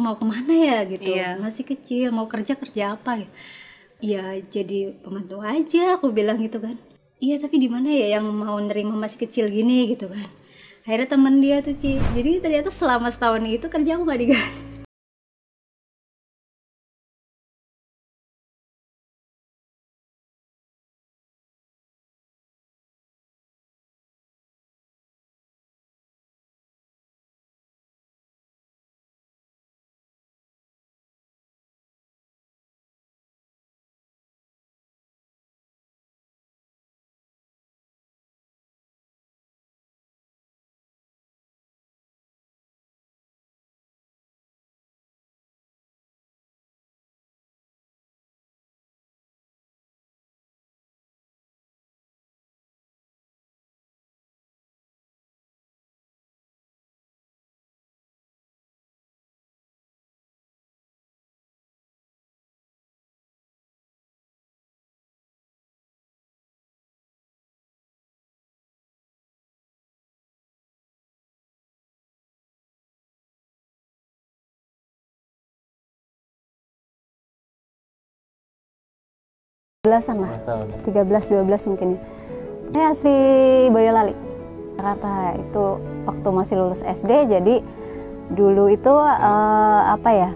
mau ke mana ya gitu. Iya. masih kecil mau kerja kerja apa ya? Ya jadi pembantu aja aku bilang gitu kan. Iya tapi di mana ya yang mau nerima masih kecil gini gitu kan? Akhirnya temen dia tuh Ci. Jadi ternyata selama setahun itu kerja aku gak digaji belasan lah Mas tahun. 13 12 mungkin ya. Saya asli Boyolali. Jakarta itu waktu masih lulus SD jadi dulu itu eh, apa ya?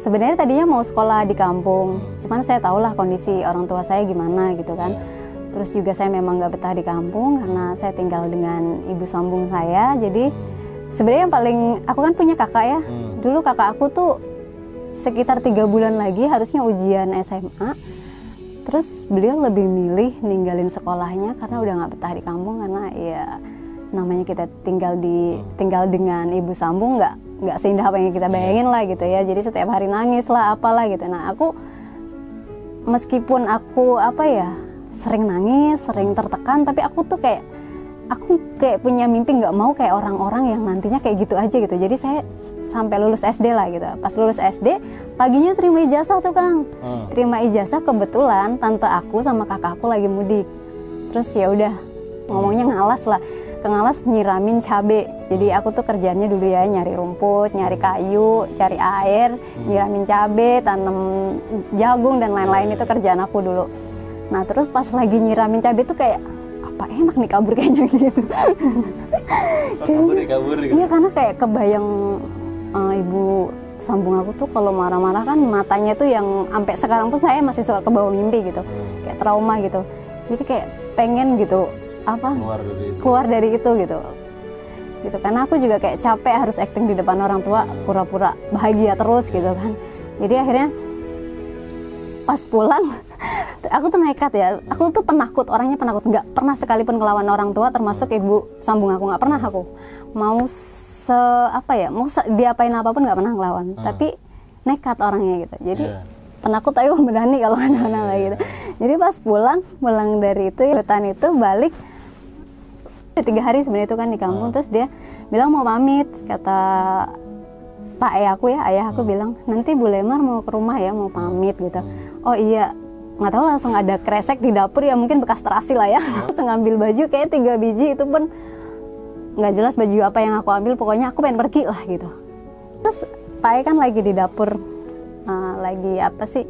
Sebenarnya tadinya mau sekolah di kampung, cuman saya tahu lah kondisi orang tua saya gimana gitu kan. Iya. Terus juga saya memang nggak betah di kampung karena saya tinggal dengan ibu sambung saya. Jadi sebenarnya yang paling aku kan punya kakak ya. Hmm. Dulu kakak aku tuh sekitar tiga bulan lagi harusnya ujian SMA. Terus beliau lebih milih ninggalin sekolahnya karena udah nggak betah di kampung karena ya namanya kita tinggal di tinggal dengan ibu sambung nggak nggak seindah apa yang kita bayangin lah gitu ya. Jadi setiap hari nangis lah apalah gitu. Nah aku meskipun aku apa ya sering nangis, sering tertekan, tapi aku tuh kayak aku kayak punya mimpi nggak mau kayak orang-orang yang nantinya kayak gitu aja gitu. Jadi saya sampai lulus SD lah gitu. Pas lulus SD paginya terima ijazah tuh Kang. Hmm. terima ijazah kebetulan tante aku sama kakakku lagi mudik. Terus ya udah ngomongnya ngalas lah. Ke ngalas nyiramin cabe. Jadi aku tuh kerjanya dulu ya nyari rumput nyari kayu cari air nyiramin cabe tanam jagung dan lain-lain. Itu kerjaan aku dulu. Nah terus pas lagi nyiramin cabe tuh kayak apa enak nih kabur kayaknya gitu. Kabur kabur gitu. Iya karena kayak kebayang eh, ibu sambung aku tuh kalau marah-marah kan matanya tuh yang sampai sekarang pun saya masih suka ke bawah mimpi gitu. Hmm. kayak trauma gitu. Jadi kayak pengen gitu apa? Keluar dari itu. Keluar dari itu gitu. Gitu karena aku juga kayak capek harus acting di depan orang tua pura-pura bahagia terus gitu kan. Jadi akhirnya pas pulang aku tuh nekat ya. Aku tuh penakut orangnya penakut. Nggak pernah sekalipun ngelawan orang tua termasuk ibu sambung aku. Nggak pernah aku. Mau se apa ya mau se- diapain apa pun nggak pernah ngelawan. Tapi nekat orangnya gitu. Jadi Iya. penakut tapi pemberani kalau anak-anak lah gitu. jadi pas pulang pulang dari itu hutan itu balik tiga hari sebenarnya itu kan di kampung. Terus dia bilang mau pamit kata pak ayah aku ya ayah aku bilang nanti Bu Lemar mau ke rumah ya mau pamit gitu. Oh iya. Nggak tahu langsung ada kresek di dapur ya mungkin bekas terasi lah ya. Langsung ngambil baju kayak tiga biji itu pun nggak jelas baju apa yang aku ambil pokoknya aku pengen pergi lah gitu. Terus pak ayah kan lagi di dapur eh, lagi apa sih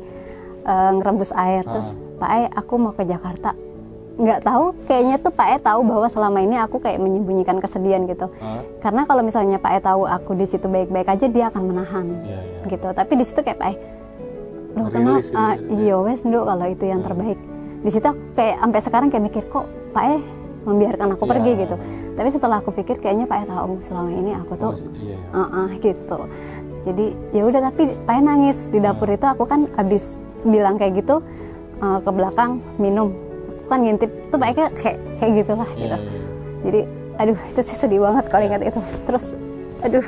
eh, ngerebus air. Terus pak ayah aku mau ke Jakarta. Nggak tahu kayaknya tuh Pak E tahu bahwa selama ini aku kayak menyembunyikan kesedihan gitu. Hah? karena kalau misalnya Pak E tahu aku di situ baik-baik aja dia akan menahan Iya, iya. gitu. Tapi di situ kayak Pak E gitu Ah, ya. iya wes kalau itu yang terbaik. Di situ aku kayak sampai sekarang kayak mikir kok Pak E membiarkan aku Iya. pergi gitu. Tapi setelah aku pikir kayaknya Pak tahu selama ini aku tuh Oh, ah ah, gitu. Jadi ya udah tapi Pak nangis di dapur itu. Aku kan habis bilang kayak gitu eh, ke belakang minum. Aku kan ngintip. Tuh Pak kayak kayak, kayak gitulah Iya, gitu. iya. jadi aduh itu sih sedih banget kalau ingat itu. Terus aduh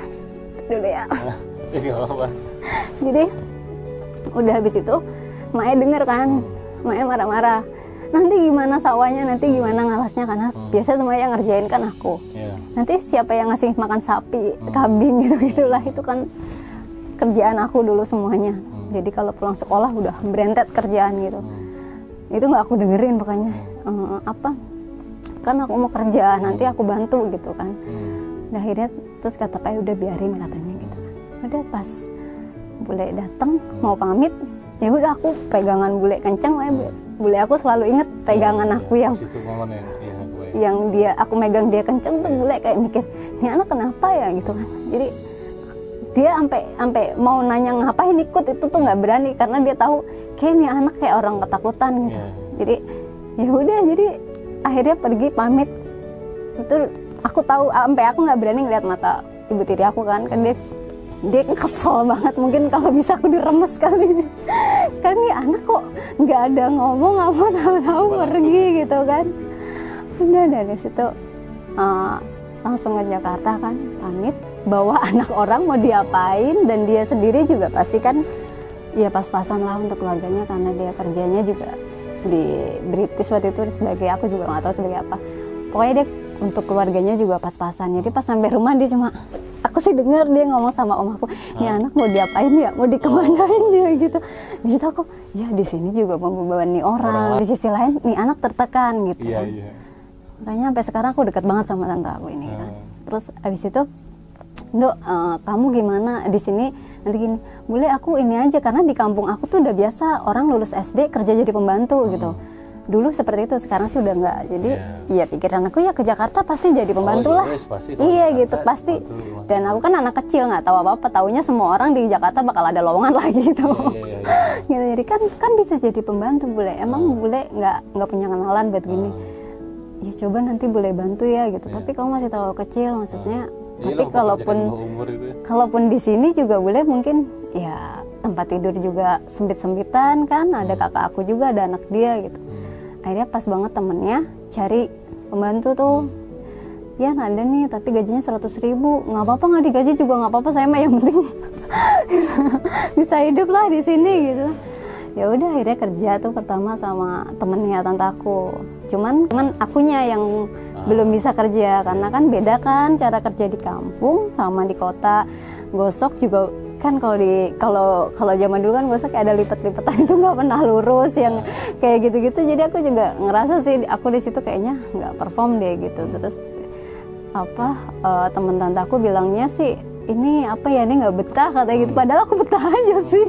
dulu ya. Iya, jadi udah habis itu Mae denger kan. Mae marah-marah nanti gimana sawahnya nanti gimana ngalasnya karena biasa semuanya yang ngerjain kan aku. Iya. nanti siapa yang ngasih makan sapi kambing gitu gitulah itu kan kerjaan aku dulu semuanya. Jadi kalau pulang sekolah udah berentet kerjaan gitu. Itu nggak aku dengerin pokoknya. Eh, apa? Kan aku mau kerja nanti aku bantu gitu kan. Hmm. Nah, akhirnya terus kata Pak udah biarin katanya gitu. Kan udah pas bule datang mau pamit ya udah aku pegangan bule kenceng eh, bule aku selalu inget pegangan Iya, aku iya. yang Pas itu momen yang iya gue yang dia aku megang dia kenceng tuh bule kayak mikir ini anak kenapa ya? Gitu kan. Jadi dia sampai sampai mau nanya ngapain ikut itu tuh nggak berani karena dia tahu kayak ini anak kayak orang ketakutan gitu. Iya. jadi ya udah jadi akhirnya pergi pamit. Itu aku tahu sampai aku nggak berani ngeliat mata ibu tiri aku kan kan dia dia kesel banget. Mungkin kalau bisa aku diremes kali. Kan nih anak kok nggak ada ngomong apa tahu-tahu pergi gitu kan. Udah dari situ uh, langsung ke Jakarta kan pamit. Bawa anak orang mau diapain dan dia sendiri juga pasti kan ya pas-pasan lah untuk keluarganya karena dia kerjanya juga di British waktu itu sebagai aku juga nggak tahu sebagai apa. Pokoknya dia untuk keluarganya juga pas-pasan. Jadi pas sampai rumah dia cuma aku sih dengar dia ngomong sama om aku ini Ah. anak mau diapain ya? Mau dikemanain ya? gitu. di situ aku ya di sini juga membebani orang Orang di sisi lain nih anak tertekan gitu iya kan. iya. Makanya sampai sekarang aku dekat banget sama tante aku ini kan. Hmm. terus abis itu Dok, eh, kamu gimana? Di sini nanti gini. Boleh aku ini aja karena di kampung aku tuh udah biasa orang lulus SD kerja jadi pembantu gitu dulu seperti itu sekarang sih udah nggak. Jadi ya pikiran aku ya ke Jakarta pasti jadi pembantu Oh, iya, lah. wes, pasti iya di gitu Jakarta, pasti dan aku kan anak kecil nggak tahu apa apa taunya semua orang di Jakarta bakal ada lowongan lagi gitu. Iya iya iya gitu jadi kan kan bisa jadi pembantu bule. Emang bule nggak nggak punya kenalan buat gini. Ya coba nanti boleh bantu ya gitu. Iya. tapi kamu masih terlalu kecil maksudnya. Iya tapi kalaupun pekerjaan di bawah umur itu ya. kalaupun di sini juga boleh mungkin ya tempat tidur juga sempit-sempitan kan. Ada kakak aku juga ada anak dia gitu. Hmm. Akhirnya pas banget temennya cari pembantu tuh. Ya ada nih tapi gajinya 100.000 ribu. Nggak apa-apa nggak digaji juga nggak apa-apa saya mah yang penting bisa hidup lah di sini gitu. Ya udah akhirnya kerja tuh pertama sama temennya tante aku cuman cuman akunya yang belum bisa kerja karena kan beda kan cara kerja di kampung sama di kota. Gosok juga kan kalau di kalau kalau zaman dulu kan gosok kayak ada lipat-lipatan itu nggak pernah lurus yang kayak gitu-gitu. Jadi aku juga ngerasa sih aku di situ kayaknya nggak perform deh gitu. Terus apa eh, temen tante aku bilangnya sih ini apa ya ini nggak betah katanya gitu. Padahal aku betah aja sih.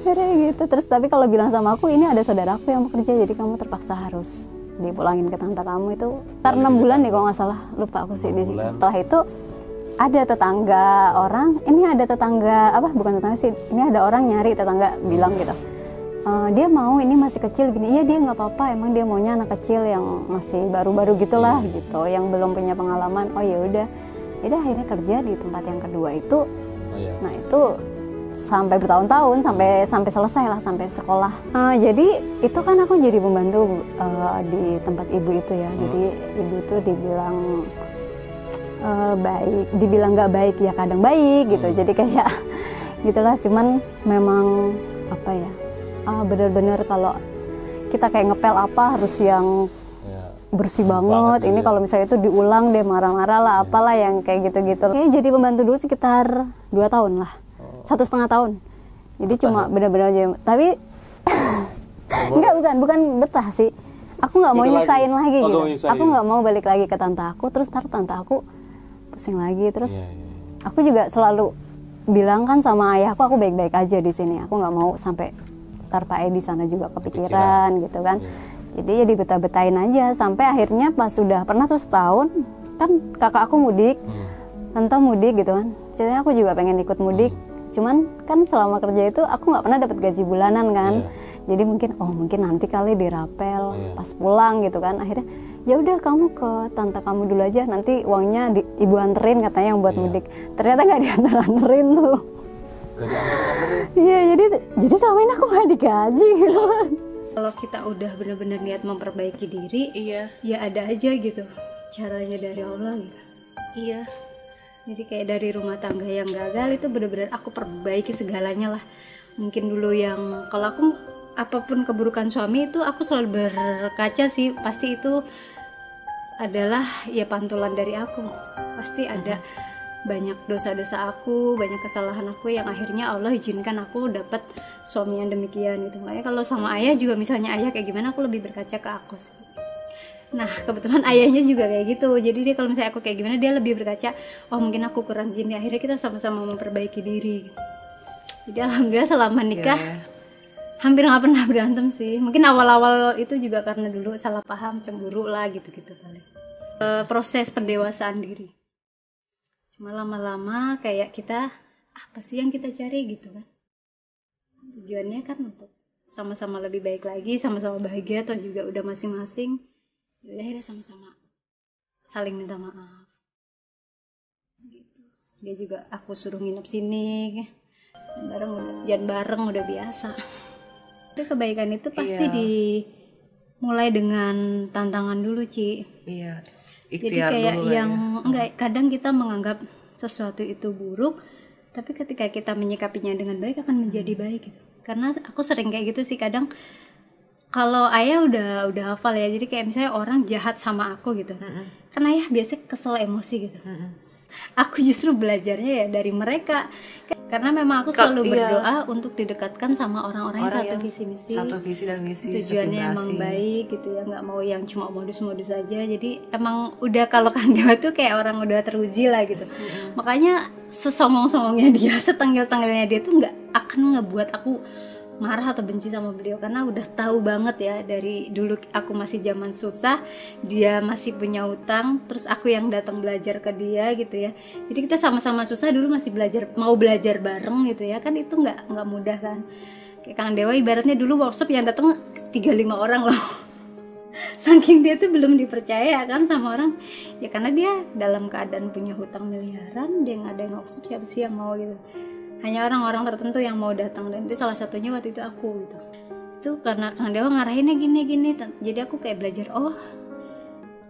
Akhirnya gitu. Terus tapi kalau bilang sama aku ini ada saudaraku yang bekerja jadi kamu terpaksa harus dipulangin ke tante kamu itu. Ntar enam bulan deh kalau nggak salah. Lupa aku sih di situ. setelah itu ada tetangga orang ini ada tetangga apa bukan tetangga sih ini ada orang nyari tetangga bilang gitu. "Eh, dia mau ini masih kecil gini. Iya dia nggak apa-apa emang dia maunya anak kecil yang masih baru-baru gitulah gitu yang belum punya pengalaman. Oh ya udah. Jadi akhirnya kerja di tempat yang kedua itu. Oh, iya. nah itu sampai bertahun-tahun sampai sampai selesai lah sampai sekolah. Eh, jadi itu kan aku jadi pembantu eh, di tempat ibu itu ya. Jadi ibu tuh dibilang eh, baik dibilang nggak baik ya kadang baik gitu jadi kayak gitulah cuman memang apa ya ah bener-bener kalau kita kayak ngepel apa harus yang Ya. bersih Banget banget. gitu Ini ya. kalau misalnya itu diulang deh marah-marah lah, apalah yang kayak gitu-gitu. Kayaknya jadi pembantu dulu sekitar dua tahun lah, Oh. satu setengah tahun. Jadi cuma ya? benar-benar jadi, tapi enggak bukan bukan betah sih. Aku nggak mau Gitu lagi? nyesain lagi, Oh, gitu. nggak nyesain. Aku nggak mau balik lagi ke tante aku, terus tar tante aku pusing lagi, terus Iya, iya, iya. aku juga selalu bilang kan sama ayahku aku baik-baik aja di sini. Aku nggak mau sampai ntar Pak Edi sana juga kepikiran gitu kan. Iya. Jadi ya dibetah-betahin aja sampai akhirnya pas sudah pernah tuh setahun kan kakak aku mudik, Hmm. tante mudik gitu kan. Ceritanya aku juga pengen ikut mudik. Cuman kan selama kerja itu aku nggak pernah dapat gaji bulanan kan. Iya. Jadi mungkin oh mungkin nanti kali dirapel Iya. pas pulang gitu kan. Akhirnya ya udah kamu ke tante kamu dulu aja nanti uangnya di, ibu anterin katanya yang buat Iya. mudik. Ternyata nggak diantar-anterin tuh. Jadi antar-antarin. Iya, jadi jadi selama ini aku nggak digaji gitu kan. Kalau kita udah benar-benar niat memperbaiki diri, Iya, ya ada aja gitu caranya dari Allah gitu. iya. Jadi kayak dari rumah tangga yang gagal itu benar-benar aku perbaiki segalanya lah. Mungkin dulu yang kalau aku apa pun keburukan suami itu aku selalu berkaca sih pasti itu adalah ya pantulan dari aku. Pasti ada banyak dosa-dosa aku, banyak kesalahan aku yang akhirnya Allah izinkan aku dapat suami yang demikian gitu. Makanya kalau sama ayah juga misalnya ayah kayak gimana aku lebih berkaca ke aku sih. Nah kebetulan ayahnya juga kayak gitu. Jadi dia kalau misalnya aku kayak gimana dia lebih berkaca. Oh mungkin aku kurang gini. Akhirnya kita sama-sama memperbaiki diri. Jadi alhamdulillah selama nikah Ya. Hampir nggak pernah berantem sih. Mungkin awal-awal itu juga karena dulu salah paham, cemburu lah gitu-gitu kali. Eh, proses pendewasaan diri. Cuma lama-lama kayak kita apa sih yang kita cari gitu kan? Tujuannya kan untuk sama-sama lebih baik lagi, sama-sama bahagia atau juga udah masing-masing. Ya udah akhirnya sama-sama saling minta maaf. Gitu. Dia juga aku suruh nginep sini, bareng jangan bareng udah biasa. Tapi kebaikan itu pasti Iya. dimulai dengan tantangan dulu, Ci. Iya. Jadi Ikhtiar kayak dulu yang ya. enggak kadang kita menganggap sesuatu itu buruk, tapi ketika kita menyikapinya dengan baik akan menjadi baik gitu. Karena aku sering kayak gitu sih kadang kalau ayah udah udah hafal ya. Jadi kayak misalnya orang jahat sama aku gitu. Mm-mm. Kan ayah biasanya kesel emosi gitu. Mm-mm. Aku justru belajarnya ya dari mereka. Karena memang aku selalu iya. berdoa untuk didekatkan sama orang-orang yang satu yang visi misi Satu visi dan misi. tujuannya emang baik gitu ya nggak mau yang cuma modus-modus aja jadi emang udah kalau Kang Dewa tuh kayak orang udah teruji lah gitu makanya sesongong-songongnya dia setanggil-tanggilnya dia tuh nggak akan ngebuat aku marah atau benci sama beliau. Karena udah tahu banget ya dari dulu aku masih zaman susah dia masih punya utang terus aku yang datang belajar ke dia gitu ya. Jadi kita sama-sama susah dulu masih belajar mau belajar bareng gitu ya. Kan itu nggak nggak mudah kan. Kayak Kang Dewa ibaratnya dulu workshop yang datang 35 orang loh. Saking dia tuh belum dipercaya kan sama orang. Ya karena dia dalam keadaan punya hutang miliaran dia ngadain workshop siapa sih yang mau gitu hanya orang-orang tertentu yang mau datang dan itu salah satunya waktu itu aku gitu. Itu karena Kang Dewa ngarahinnya gini gini jadi aku kayak belajar oh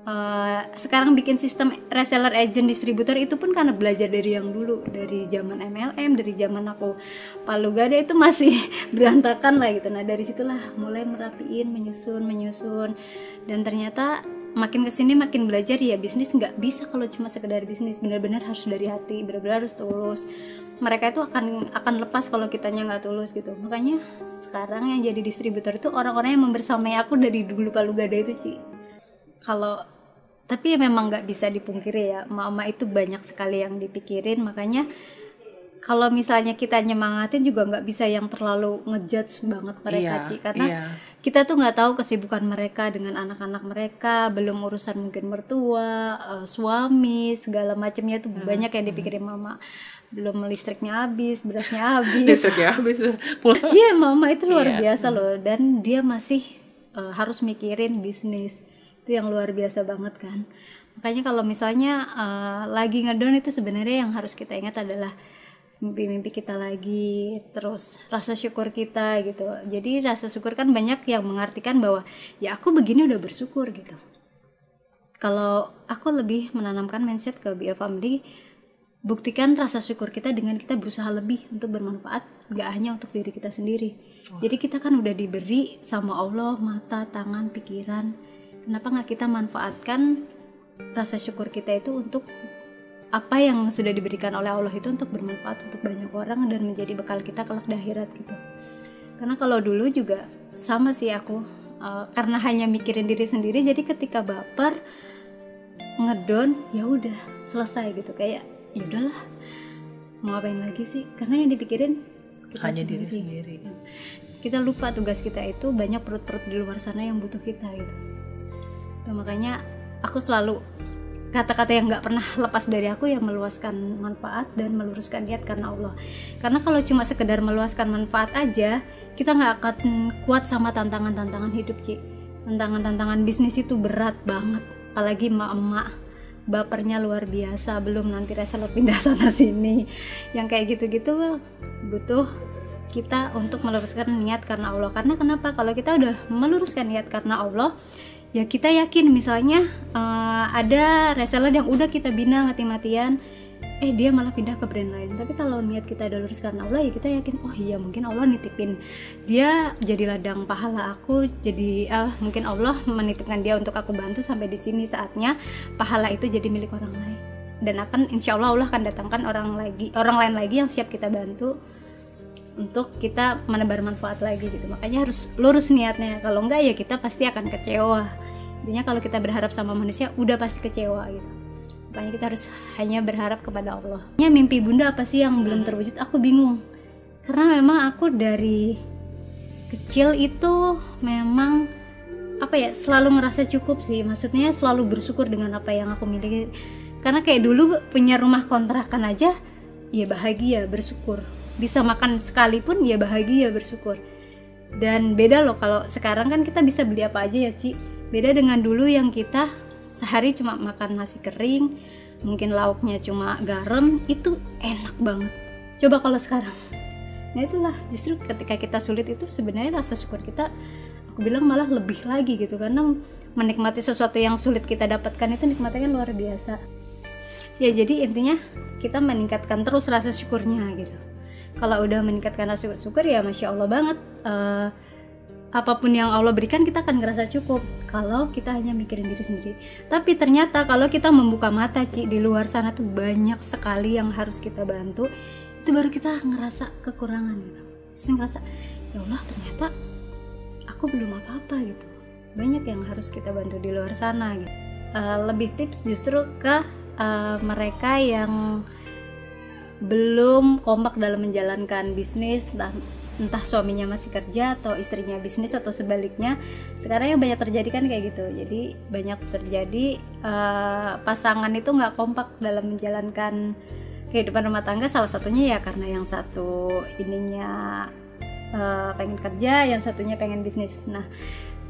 eh, sekarang bikin sistem reseller agent distributor itu pun karena belajar dari yang dulu dari zaman MLM dari zaman aku Palu Gada itu masih berantakan lah gitu. Nah dari situlah mulai merapiin menyusun menyusun. Dan ternyata makin ke sini makin belajar ya bisnis nggak bisa kalau cuma sekedar bisnis. Benar-benar harus dari hati benar-benar harus tulus. Mereka itu akan akan lepas kalau kitanya nggak tulus gitu. Makanya sekarang yang jadi distributor itu orang-orang yang membersamai aku dari dulu Palu Gada itu Ci. Kalau tapi ya memang nggak bisa dipungkiri ya mama itu banyak sekali yang dipikirin. Makanya kalau misalnya kita nyemangatin juga nggak bisa yang terlalu ngejudge banget mereka Iya, Ci. Karena iya. Kita tuh nggak tahu kesibukan mereka dengan anak-anak mereka belum urusan mungkin mertua eh, suami segala macamnya tuh Hmm, banyak yang dipikirin mama belum listriknya habis berasnya habis. Listrik ya habis. Iya mama itu luar Iya. biasa loh. Dan dia masih eh, harus mikirin bisnis. Itu yang luar biasa banget kan. Makanya kalau misalnya eh, lagi ngedon itu sebenarnya yang harus kita ingat adalah mimpi-mimpi kita lagi terus rasa syukur kita gitu. Jadi rasa syukur kan banyak yang mengartikan bahwa ya aku begini udah bersyukur gitu. Kalau aku lebih menanamkan mindset ke BL Family buktikan rasa syukur kita dengan kita berusaha lebih untuk bermanfaat gak hanya untuk diri kita sendiri. Jadi kita kan udah diberi sama Allah mata tangan pikiran. Kenapa nggak kita manfaatkan rasa syukur kita itu untuk apa yang sudah diberikan oleh Allah itu untuk bermanfaat untuk banyak orang dan menjadi bekal kita kelak di akhirat gitu. Karena kalau dulu juga sama sih aku eh, karena hanya mikirin diri sendiri jadi ketika baper ngedon ya udah selesai gitu. Kayak ya udahlah mau ngapain lagi sih? Karena yang dipikirin kita Hanya diri sendiri. kita lupa tugas kita itu banyak perut-perut di luar sana yang butuh kita gitu. Tuh, makanya aku selalu kata-kata yang nggak pernah lepas dari aku yang meluaskan manfaat dan meluruskan niat karena Allah. Karena kalau cuma sekedar meluaskan manfaat aja kita nggak akan kuat sama tantangan-tantangan hidup Ci. Tantangan-tantangan bisnis itu berat banget apalagi emak-emak. Bapernya luar biasa belum nanti reseller pindah sana sini. Yang kayak gitu-gitu butuh kita untuk meluruskan niat karena Allah. Karena kenapa? Kalau kita udah meluruskan niat karena Allah ya kita yakin misalnya eh, ada reseller yang udah kita bina mati-matian eh dia malah pindah ke brand lain. Tapi kalau niat kita udah lurus karena Allah ya kita yakin oh iya mungkin Allah nitipin dia jadi ladang pahala aku jadi ah, mungkin Allah menitipkan dia untuk aku bantu sampai di sini saatnya pahala itu jadi milik orang lain. Dan akan insya Allah Allah akan datangkan orang lagi orang lain lagi yang siap kita bantu untuk kita menebar manfaat lagi gitu. Makanya harus lurus niatnya. Kalau enggak ya kita pasti akan kecewa. Intinya kalau kita berharap sama manusia udah pasti kecewa gitu. Makanya kita harus hanya berharap kepada Allah. Ya mimpi bunda apa sih yang belum terwujud? Aku bingung. Karena memang aku dari kecil itu memang apa ya selalu ngerasa cukup sih. Maksudnya selalu bersyukur dengan apa yang aku miliki. Karena kayak dulu punya rumah kontrakan aja ya bahagia bersyukur bisa makan sekalipun ya bahagia bersyukur. Dan beda loh kalau sekarang kan kita bisa beli apa aja ya Ci. Beda dengan dulu yang kita sehari cuma makan nasi kering mungkin lauknya cuma garam itu enak banget. Coba kalau sekarang. Nah itulah justru ketika kita sulit itu sebenarnya rasa syukur kita aku bilang malah lebih lagi gitu. Karena menikmati sesuatu yang sulit kita dapatkan itu nikmatnya kan luar biasa. Ya jadi intinya kita meningkatkan terus rasa syukurnya gitu kalau udah meningkatkan rasa syukur ya masya allah banget Eh, apa pun yang Allah berikan kita akan ngerasa cukup. Kalau kita hanya mikirin diri sendiri. Tapi ternyata kalau kita membuka mata Ci di luar sana tuh banyak sekali yang harus kita bantu itu baru kita ngerasa kekurangan gitu. Sering ngerasa ya Allah ternyata aku belum apa-apa gitu. Banyak yang harus kita bantu di luar sana gitu. Eh, lebih tips justru ke eh, mereka yang belum kompak dalam menjalankan bisnis entah entah suaminya masih kerja atau istrinya bisnis atau sebaliknya sekarang yang banyak terjadi kan kayak gitu. Jadi banyak terjadi eh, pasangan itu nggak kompak dalam menjalankan kehidupan rumah tangga salah satunya ya karena yang satu ininya eh, pengen kerja yang satunya pengen bisnis. Nah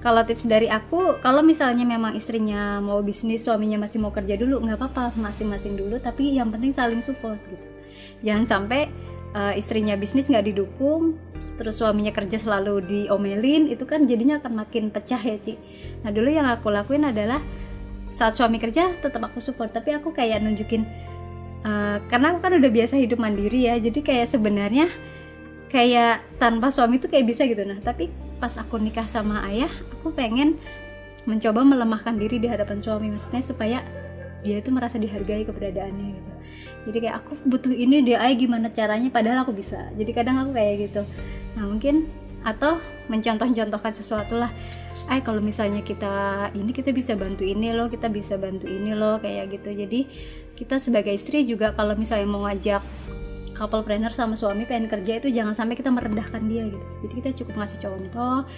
kalau tips dari aku kalau misalnya memang istrinya mau bisnis suaminya masih mau kerja dulu nggak apa-apa masing-masing dulu tapi yang penting saling support gitu jangan sampai uh, istrinya bisnis nggak didukung terus suaminya kerja selalu diomelin itu kan jadinya akan makin pecah ya Ci. Nah dulu yang aku lakuin adalah saat suami kerja tetap aku support tapi aku kayak nunjukin uh, karena aku kan udah biasa hidup mandiri ya jadi kayak sebenarnya kayak tanpa suami itu kayak bisa gitu. Nah tapi pas aku nikah sama ayah aku pengen mencoba melemahkan diri di hadapan suami maksudnya supaya dia itu merasa dihargai keberadaannya gitu jadi kayak aku butuh ini dia gimana caranya? Padahal aku bisa. Jadi kadang aku kayak gitu. Nah mungkin atau mencontoh-contohkan sesuatu lah. Ay kalau misalnya kita ini kita bisa bantu ini loh kita bisa bantu ini loh kayak gitu. Jadi kita sebagai istri juga kalau misalnya mau ngajak couple planner sama suami pengen kerja itu jangan sampai kita merendahkan dia gitu. Jadi kita cukup ngasih contoh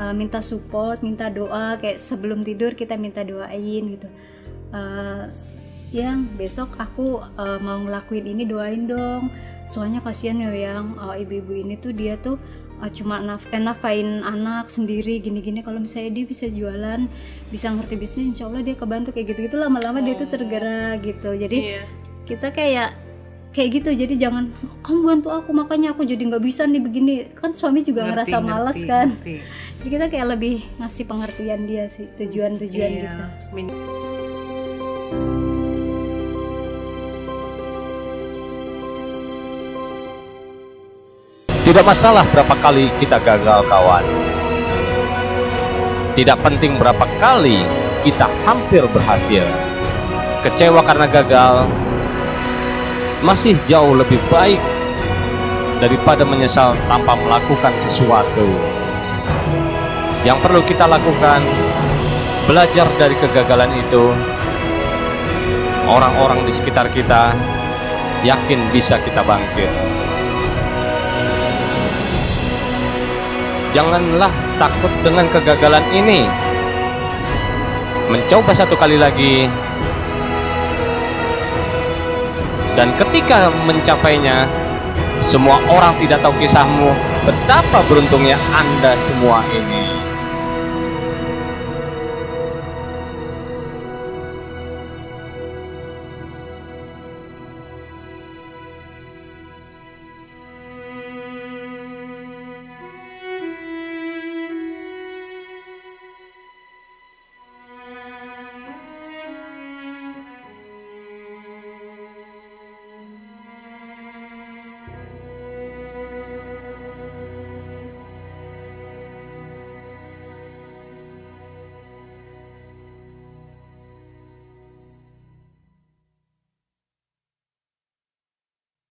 uh, minta support minta doa kayak sebelum tidur kita minta doain gitu. Uh, yang besok aku uh, mau ngelakuin ini doain dong. Soalnya kasihan ya yang uh, ibu-ibu ini tuh dia tuh uh, cuma naf nafkain anak sendiri gini-gini. Kalau misalnya dia bisa jualan bisa ngerti bisnis insya Allah dia kebantu kayak gitu-gitu. Lama-lama dia tuh tergerak gitu. Jadi Iya. kita kayak kayak gitu. Jadi jangan kamu bantu aku makanya aku jadi nggak bisa nih begini. Kan suami juga Ngerti, ngerasa malas ngerti, kan? Ngerti. jadi kita kayak lebih ngasih pengertian dia sih tujuan-tujuan Iya. kita Tidak masalah berapa kali kita gagal kawan. Tidak penting berapa kali kita hampir berhasil. Kecewa karena gagal masih jauh lebih baik daripada menyesal tanpa melakukan sesuatu. Yang perlu kita lakukan belajar dari kegagalan itu. Orang-orang di sekitar kita yakin bisa kita bangkit. Janganlah takut dengan kegagalan ini. Mencoba satu kali lagi. Dan ketika mencapainya, semua orang tidak tahu kisahmu. Betapa beruntungnya Anda semua ini.